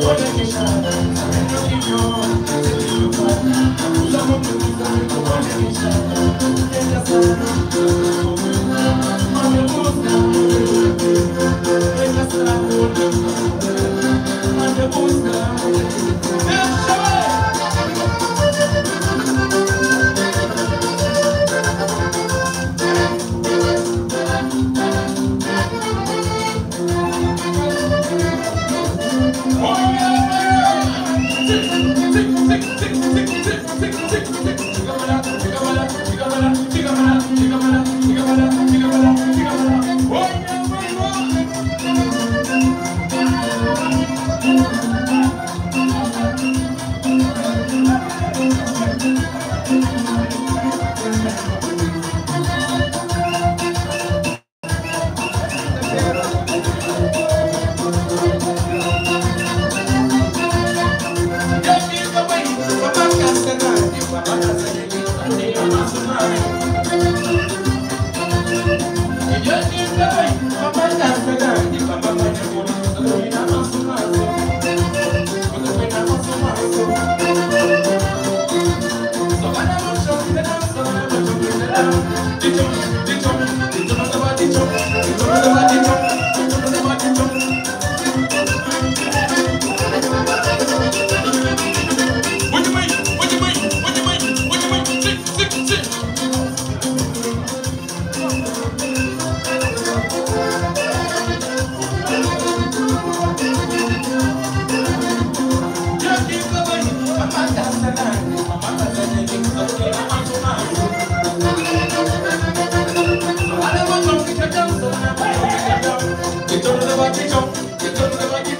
What? Retorno up batidão, retorno de batidão.